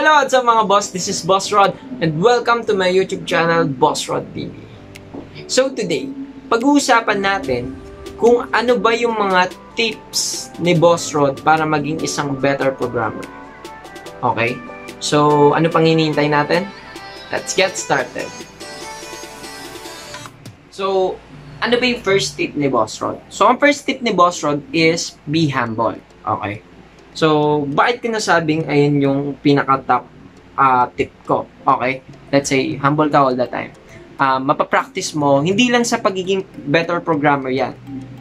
Hello sa mga boss, this is Boss Rod and welcome to my YouTube channel, Boss Rod TV. So today, pag-uusapan natin kung ano ba yung mga tips ni Boss Rod para maging isang better programmer. Okay? So, ano pang hinihintay natin? Let's get started. So, ano ba yung first tip ni Boss Rod? So, ang first tip ni Boss Rod is be humble. Okay? So, bakit ko nasabing ayun yung pinaka-top uh, tip ko? Okay? Let's say, humble ka all the time. Uh, mapapractice mo, hindi lang sa pagiging better programmer yan.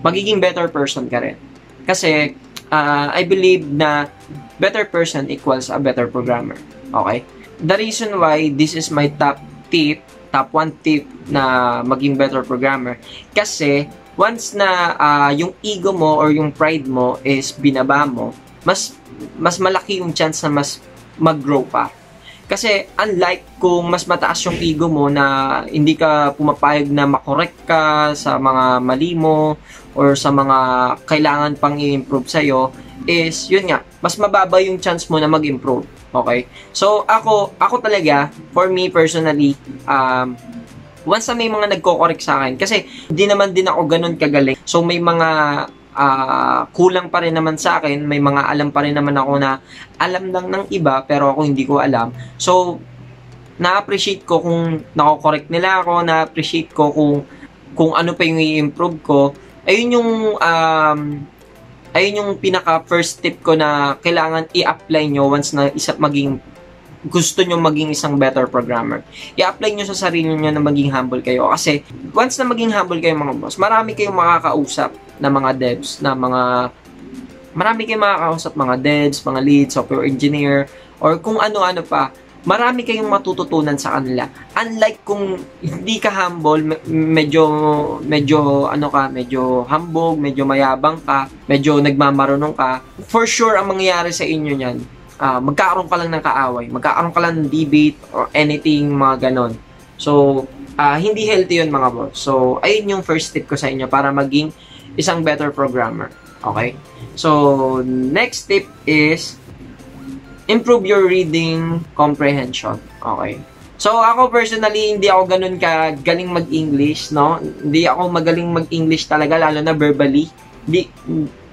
Magiging better person ka rin. Kasi, uh, I believe na better person equals a better programmer. Okay? The reason why this is my top tip, top 1 tip na maging better programmer, kasi once na uh, yung ego mo or yung pride mo is binaba mo, mas mas malaki yung chance na mas mag-grow pa. Kasi unlike kung mas mataas yung ego mo na hindi ka pumapayag na makorek ka sa mga mali mo or sa mga kailangan pang i-improve sa'yo, is yun nga, mas mababa yung chance mo na mag-improve. Okay? So, ako, ako talaga, for me personally, um, once na may mga nagko-correct sa akin, kasi hindi naman din ako ganun kagaling. So, may mga uh, kulang pa rin naman sa akin, may mga alam pa rin naman ako na alam lang ng iba pero ako hindi ko alam. So, na-appreciate ko kung nako-correct nila ako, na-appreciate ko kung kung ano pa yung i-improve ko. Ayun yung um, ayun yung pinaka first tip ko na kailangan i-apply nyo once na isa maging gusto nyo maging isang better programmer. I-apply nyo sa sarili nyo na maging humble kayo. Kasi, once na maging humble kayo mga boss, marami kayong makakausap na mga devs, na mga marami kayong makakausap mga devs, mga leads, software engineer, or kung ano-ano pa, marami kayong matututunan sa kanila. Unlike kung hindi ka humble, medyo medyo ano ka, medyo hambog, medyo mayabang ka, medyo nagmamarunong ka, for sure ang mangyayari sa inyo niyan, uh, magkakaroon ka lang ng kaaway, magkakaroon ka lang ng debate or anything, mga ganon. So, uh, hindi healthy yun mga boss. So, ayun yung first tip ko sa inyo para maging isang better programmer. Okay? So, next tip is improve your reading comprehension. Okay? So, ako personally, hindi ako ganun ka galing mag-English, no? Hindi ako magaling mag-English talaga, lalo na verbally. Hindi,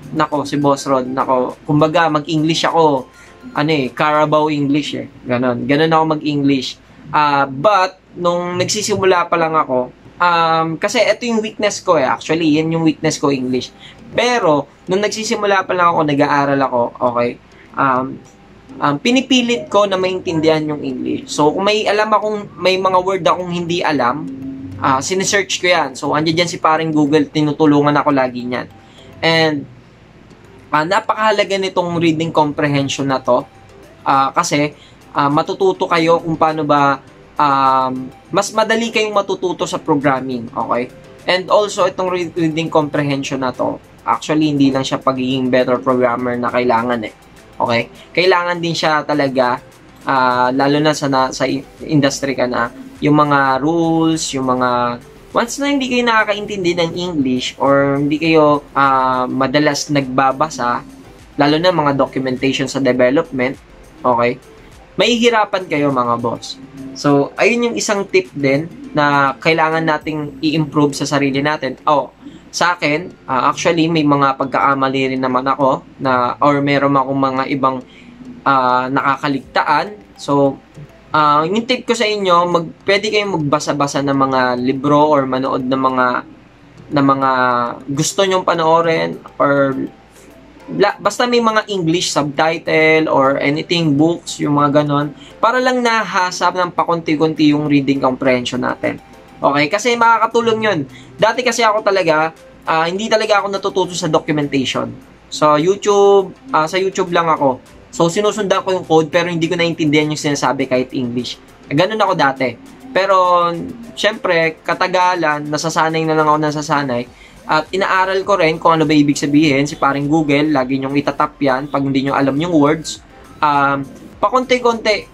nako, si Boss Rod, nako, kumbaga, mag-English ako, ano eh, Carabao English eh. Ganon. Ganon ako mag-English. Uh, but, nung nagsisimula pa lang ako, um, kasi ito yung weakness ko eh. Actually, yan yung weakness ko, English. Pero, nung nagsisimula pa lang ako, nag-aaral ako, okay, um, um, pinipilit ko na maintindihan yung English. So, kung may alam akong, may mga word akong hindi alam, uh, sinesearch ko yan. So, andyan dyan si paring Google, tinutulungan ako lagi niyan. And, Uh, napakahalaga nitong reading comprehension na to uh, kasi uh, matututo kayo kung paano ba um, mas madali kayong matututo sa programming, okay? And also itong reading comprehension na to, actually hindi lang siya pagiging better programmer na kailangan eh. Okay? Kailangan din siya talaga uh, lalo na sa na, sa industry ka na yung mga rules, yung mga Once na hindi kayo nakakaintindi ng English or hindi kayo uh, madalas nagbabasa, lalo na mga documentation sa development, okay, mahihirapan kayo mga boss. So, ayun yung isang tip din na kailangan nating i-improve sa sarili natin. Oh, sa akin, uh, actually, may mga pagkaamali rin naman ako na or meron akong mga ibang uh, nakakaligtaan. So, Uh, yung tip ko sa inyo, mag, pwede kayong magbasa-basa ng mga libro or manood ng mga na mga gusto nyong panoorin or basta may mga English subtitle or anything, books, yung mga ganon, para lang nahasap ng pakunti-kunti yung reading comprehension natin. Okay? Kasi makakatulong yun. Dati kasi ako talaga, uh, hindi talaga ako natututo sa documentation. So, YouTube, uh, sa YouTube lang ako. So, sinusundan ko yung code pero hindi ko naintindihan yung sinasabi kahit English. Ganun ako dati. Pero, syempre, katagalan, nasasanay na lang ako nasasanay. At inaaral ko rin kung ano ba ibig sabihin. Si paring Google, lagi nyong itatap yan pag hindi nyo alam yung words. Um, pakunti-kunti,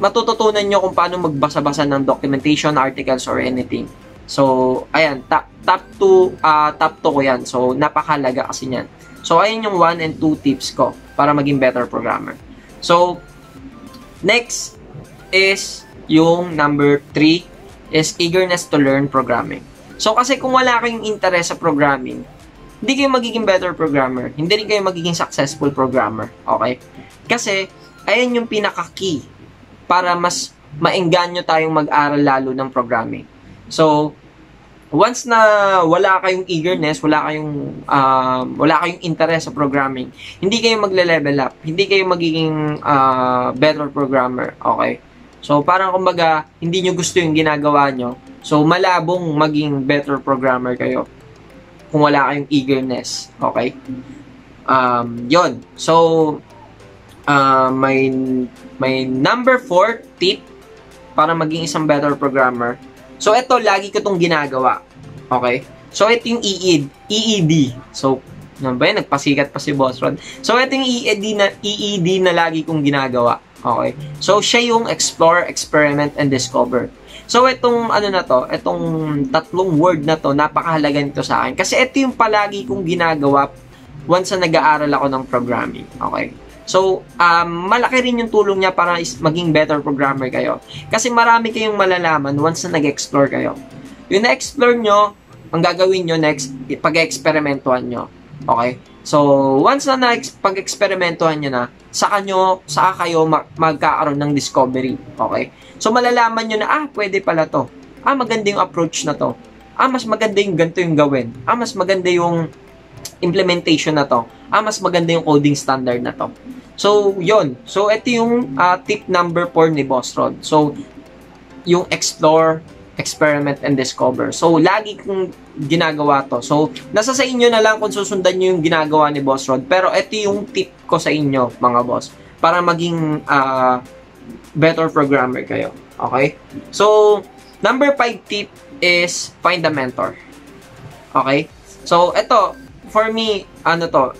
matututunan nyo kung paano magbasa-basa ng documentation, articles, or anything. So, ayan, top, top 2, uh, top 2 ko yan. So, napakalaga kasi niyan. So, ayun yung 1 and 2 tips ko para maging better programmer. So, Next is yung number 3 is eagerness to learn programming. So, kasi kung wala kayong interest sa programming, hindi kayo magiging better programmer. Hindi rin kayo magiging successful programmer. Okay? Kasi, ayan yung pinaka-key para mas maengganyo tayong mag-aral lalo ng programming. So, once na wala kayong eagerness, wala kayong uh, wala kayong interest sa programming, hindi kayo magle-level up, hindi kayo magiging uh, better programmer, okay? So parang kumbaga, hindi nyo gusto yung ginagawa nyo. So malabong maging better programmer kayo kung wala kayong eagerness, okay? Um, yon. So uh, may may number 4 tip para maging isang better programmer So, ito, lagi ko itong ginagawa. Okay? So, ito yung EED. EED. So, ano ba yan? Nagpasikat pa si Boss Rod. So, ito yung EED na, EED na lagi kong ginagawa. Okay? So, siya yung explore, experiment, and discover. So, itong ano na to, itong tatlong word na to, napakahalaga nito sa akin. Kasi ito yung palagi kong ginagawa once na nag-aaral ako ng programming. Okay? So, um, malaki rin yung tulong niya para maging better programmer kayo. Kasi marami kayong malalaman once na nag-explore kayo. Yung na-explore nyo, ang gagawin nyo next, pag-experimentuhan nyo. Okay? So, once na pag-experimentuhan nyo na, saka nyo, saka kayo mag- magkakaroon ng discovery. Okay? So, malalaman nyo na, ah, pwede pala to. Ah, maganda yung approach na to. Ah, mas maganda yung ganito yung gawin. Ah, mas maganda yung implementation na to. Ah, mas maganda yung coding standard na to. So, yon So, ito yung uh, tip number 4 ni Boss Rod. So, yung explore, experiment, and discover. So, lagi kong ginagawa to. So, nasa sa inyo na lang kung susundan nyo yung ginagawa ni Boss Rod. Pero ito yung tip ko sa inyo, mga boss. Para maging uh, better programmer kayo. Okay? So, number 5 tip is find a mentor. Okay? So, ito, for me, ano to,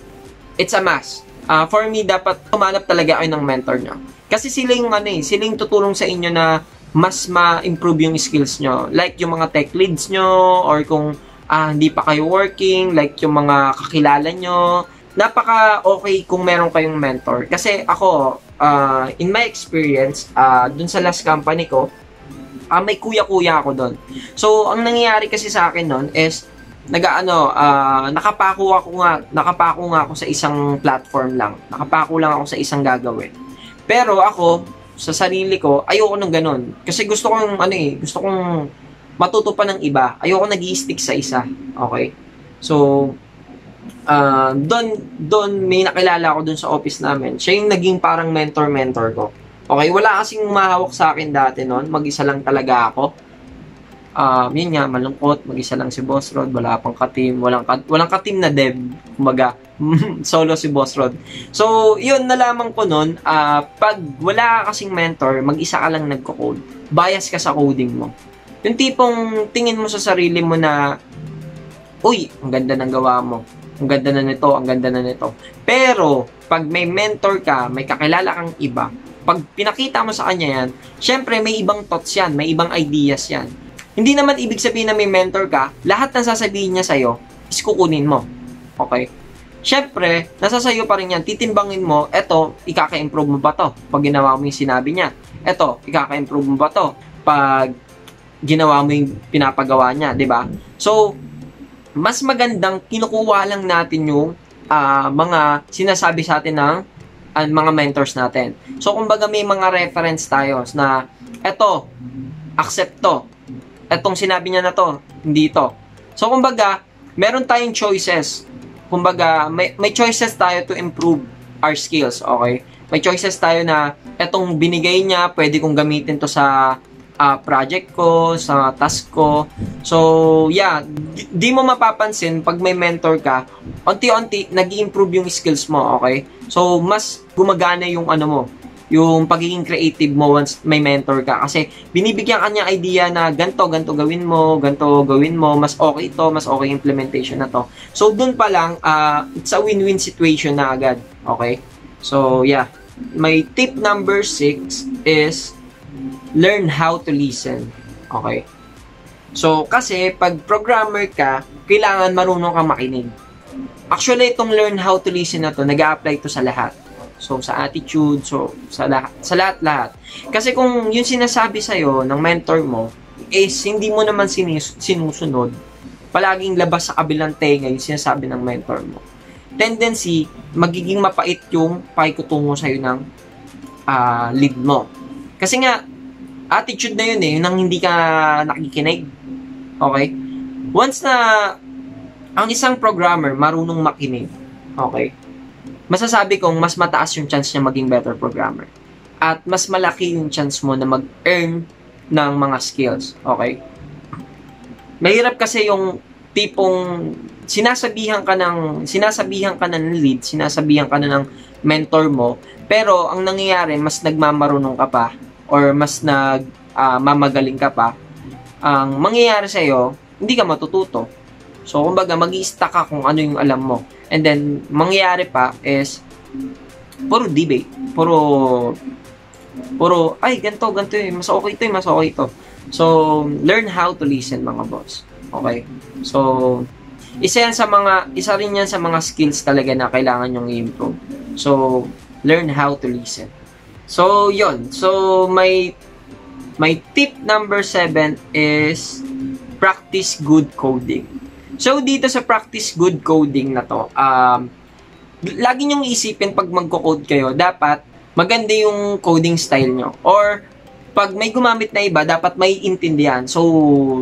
it's a must uh, for me, dapat tumanap talaga kayo ng mentor nyo. Kasi sila yung ano eh, sila yung tutulong sa inyo na mas ma-improve yung skills nyo. Like yung mga tech leads nyo, or kung uh, hindi pa kayo working, like yung mga kakilala nyo, napaka okay kung meron kayong mentor. Kasi ako, uh, in my experience, uh, dun sa last company ko, uh, may kuya-kuya ako doon. So, ang nangyayari kasi sa akin noon is, nagaano uh, nakapako ako nga nakapako nga ako sa isang platform lang. Nakapako lang ako sa isang gagawin. Pero ako sa sarili ko ayoko nang ganun. Kasi gusto kong ano eh, gusto kong matuto pa ng iba. Ayoko nag-stick sa isa. Okay? So uh, doon doon may nakilala ako doon sa office namin. Siya yung naging parang mentor-mentor ko. Okay, wala kasing mahawak sa akin dati noon. Mag-isa lang talaga ako um, yun nga, malungkot, mag-isa lang si Boss Rod, wala pang ka-team, walang, ka, walang ka-team na dev, kumaga, solo si Boss Rod. So, yun, nalaman ko nun, uh, pag wala ka kasing mentor, mag-isa ka lang nagko-code, bias ka sa coding mo. Yung tipong tingin mo sa sarili mo na, uy, ang ganda ng gawa mo, ang ganda na nito, ang ganda na nito. Pero, pag may mentor ka, may kakilala kang iba, pag pinakita mo sa kanya yan, syempre may ibang thoughts yan, may ibang ideas yan. Hindi naman ibig sabihin na may mentor ka, lahat ng sasabihin niya sa'yo is kukunin mo. Okay? Siyempre, nasa sa'yo pa rin yan. Titimbangin mo, eto, ikaka-improve mo ba to? Pag ginawa mo yung sinabi niya. Eto, ikaka-improve mo ba to? Pag ginawa mo yung pinapagawa niya, di ba? So, mas magandang kinukuha lang natin yung uh, mga sinasabi sa atin ng uh, mga mentors natin. So, kumbaga may mga reference tayo na eto, accept to etong sinabi niya na to, hindi to. So, kumbaga, meron tayong choices. Kumbaga, may, may choices tayo to improve our skills, okay? May choices tayo na etong binigay niya, pwede kong gamitin to sa uh, project ko, sa task ko. So, yeah, di, di mo mapapansin pag may mentor ka, unti-unti nag improve yung skills mo, okay? So, mas gumagana yung ano mo, yung pagiging creative mo once may mentor ka. Kasi binibigyan kanya idea na ganto, ganto gawin mo, ganto gawin mo, mas okay ito, mas okay implementation na to. So, dun pa lang, uh, it's a win-win situation na agad. Okay? So, yeah. My tip number 6 is learn how to listen. Okay? So, kasi pag programmer ka, kailangan marunong ka makinig. Actually, itong learn how to listen na to, nag apply to sa lahat. So sa attitude, so sa lahat, sa lahat-lahat. Kasi kung yung sinasabi sa'yo ng mentor mo is hindi mo naman sinis- sinusunod, palaging labas sa kabilang tenga yung sinasabi ng mentor mo. Tendency, magiging mapait yung pakikutungo sa'yo ng uh, lead mo. Kasi nga, attitude na yun eh, yun ang hindi ka nakikinig. Okay? Once na ang isang programmer marunong makinig, okay, masasabi kong mas mataas yung chance niya maging better programmer. At mas malaki yung chance mo na mag-earn ng mga skills. Okay? Mahirap kasi yung tipong sinasabihan ka ng sinasabihan ka ng lead, sinasabihan ka na ng mentor mo, pero ang nangyayari mas nagmamarunong ka pa or mas nag uh, mamagaling ka pa. Ang mangyayari sa iyo, hindi ka matututo. So kumbaga magi-stuck ka kung ano yung alam mo. And then mangyayari pa is puro debate, puro puro ay ganto ganto eh, mas okay ito, eh, mas okay ito. So learn how to listen mga boss. Okay? So isa yan sa mga, isa rin yan sa mga skills talaga na kailangan nyong i-improve. So, learn how to listen. So, yon So, my, my tip number 7 is practice good coding. So, dito sa practice good coding na to, um, lagi nyong isipin pag magko-code kayo, dapat maganda yung coding style nyo. Or, pag may gumamit na iba, dapat may intindihan. So,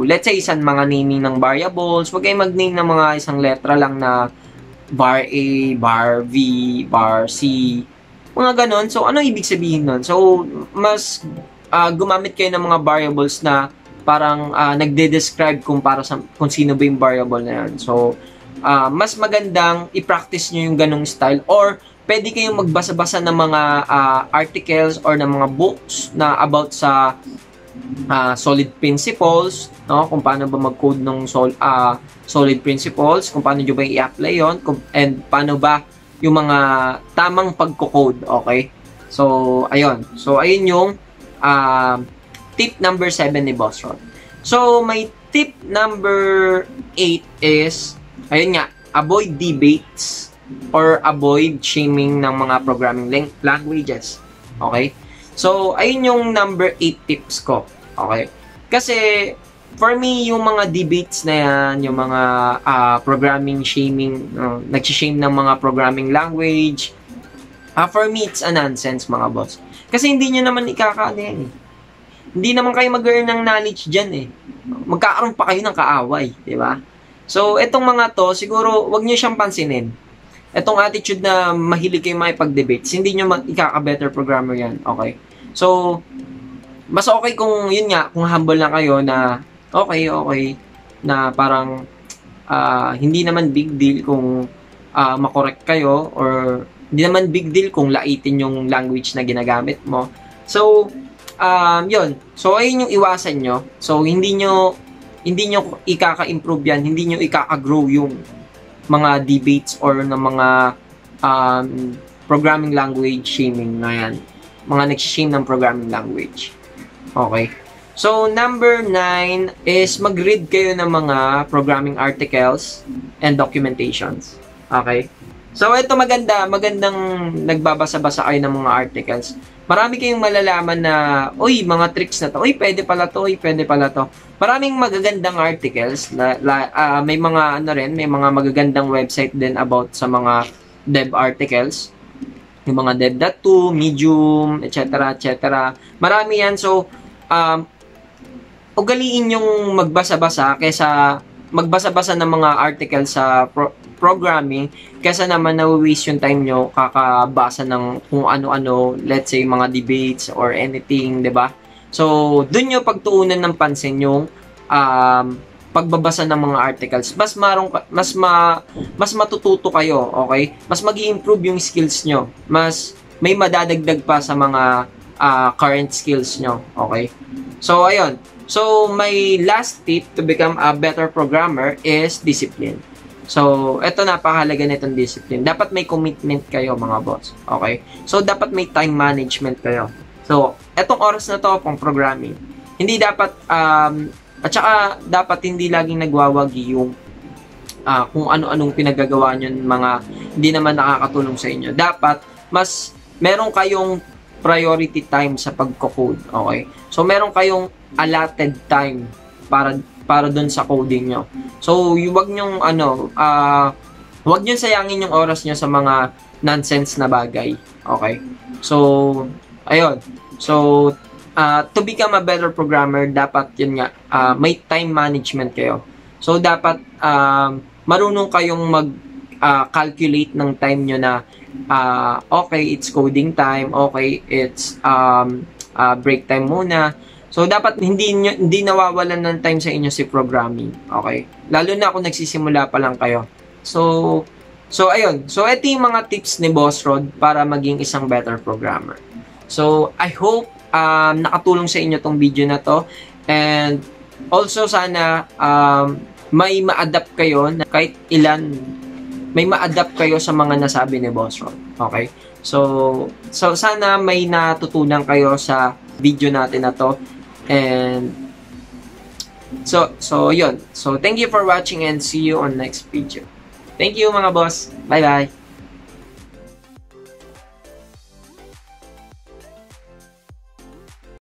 let's say, isang mga naming ng variables, huwag kayong mag-name ng mga isang letra lang na bar A, bar V, bar C, mga ganon. So, ano ibig sabihin nun? So, mas uh, gumamit kayo ng mga variables na parang uh, nagde-describe kung para sa kung sino ba yung variable na yan. So, uh, mas magandang i-practice nyo yung ganong style or pwede kayong magbasa-basa ng mga uh, articles or ng mga books na about sa uh, solid principles, no? Kung paano ba mag-code ng sol uh, solid principles, kung paano nyo ba i-apply yon and paano ba yung mga tamang pagko-code, okay? So, ayun. So, ayun yung uh, tip number 7 ni Boss Rod. So, my tip number 8 is, ayun nga, avoid debates or avoid shaming ng mga programming languages. Okay? So, ayun yung number 8 tips ko. Okay? Kasi, for me, yung mga debates na yan, yung mga uh, programming shaming, uh, nag-shame ng mga programming language, uh, for me, it's a nonsense, mga boss. Kasi hindi nyo naman ikakaano eh. Hindi naman kayo mag-earn ng knowledge dyan eh. Magkakaroon pa kayo ng kaaway, di ba? So, etong mga to, siguro, wag nyo siyang pansinin etong attitude na mahilig kayo makipag-debates, hindi nyo ikaka-better programmer yan. Okay? So, mas okay kung, yun nga, kung humble lang kayo na, okay, okay, na parang, uh, hindi naman big deal kung uh, makorek kayo or hindi naman big deal kung laitin yung language na ginagamit mo. So, um, yun. So, ayun yung iwasan nyo. So, hindi nyo, hindi nyo ikaka-improve yan, hindi nyo ikaka-grow yung mga debates or ng mga um, programming language shaming na yan. Mga nag-shame ng programming language. Okay. So, number 9 is mag-read kayo ng mga programming articles and documentations. Okay. So, ito maganda. Magandang nagbabasa-basa kayo ng mga articles marami kayong malalaman na, uy, mga tricks na to, uy, pwede pala to, uy, pwede pala to. Maraming magagandang articles, na, la, uh, may mga, ano rin, may mga magagandang website din about sa mga dev articles. Yung mga dev.to, medium, etc., etc. Marami yan. So, um, ugaliin yung magbasa-basa kaysa magbasa-basa ng mga article sa pro- programming kaysa naman na-waste yung time nyo kakabasa ng kung ano-ano, let's say mga debates or anything, 'di ba? So, doon nyo pagtuunan ng pansin yung um, pagbabasa ng mga articles. Mas marong mas ma, mas matututo kayo, okay? Mas magi-improve yung skills nyo. Mas may madadagdag pa sa mga uh, current skills nyo, okay? So, ayun. So, my last tip to become a better programmer is discipline. So, ito napakahalaga nitong discipline. Dapat may commitment kayo mga boss. Okay? So, dapat may time management kayo. So, etong oras na to pang programming. Hindi dapat, um, at saka dapat hindi laging nagwawagi yung uh, kung ano-anong pinagagawa nyo mga hindi naman nakakatulong sa inyo. Dapat, mas meron kayong priority time sa pagko-code, okay? So, meron kayong allotted time para para doon sa coding nyo. So, wag nyong ano, uh, wag nyo sayangin yung oras nyo sa mga nonsense na bagay. Okay? So, ayun. So, uh, to become a better programmer, dapat yun nga, uh, may time management kayo. So, dapat um, marunong kayong mag-calculate uh, ng time nyo na uh, okay, it's coding time, okay, it's um, uh, break time muna, So, dapat hindi, nyo, hindi nawawalan ng time sa inyo si programming. Okay? Lalo na kung nagsisimula pa lang kayo. So, so ayun. So, ito yung mga tips ni Boss Rod para maging isang better programmer. So, I hope um, nakatulong sa inyo tong video na to. And also, sana um, may ma-adapt kayo na kahit ilan may ma-adapt kayo sa mga nasabi ni Boss Rod. Okay? So, so sana may natutunan kayo sa video natin na to. And so so yun. So thank you for watching and see you on next video. Thank you mga boss. Bye bye.